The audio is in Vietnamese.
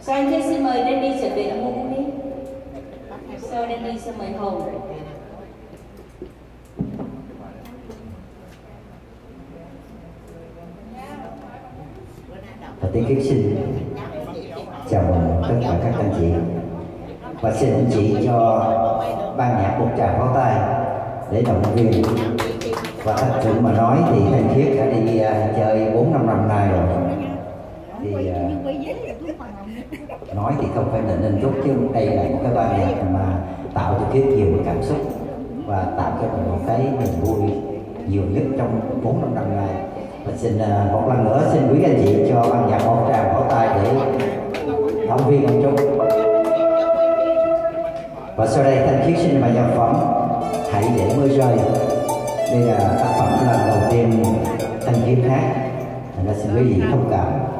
Sau anh xin mời Danny trở về làm mô đi. Sau Danny sẽ mời Hồng. Và tiếng kiếp xin chào mừng tất cả các anh chị. Và xin anh chị cho ban nhạc một tràng pháo tay để động viên. Và thật sự mà nói thì thanh khiết đã đi uh, chơi bốn năm năm nay rồi nói thì không phải là nên rút, chứ đây là một cái ban nhạc mà tạo cho cái nhiều cảm xúc và tạo cho mình một cái niềm vui nhiều nhất trong bốn năm năm nay và xin à, một lần nữa xin quý anh chị cho ban nhạc một tràng bỏ tay để động viên ông Trung. Và sau đây, thanh khiết xin mời nhạc phẩm hãy để mưa rơi. Đây là tác phẩm lần đầu tiên thanh khiết hát thành ra xin quý vị thông cảm.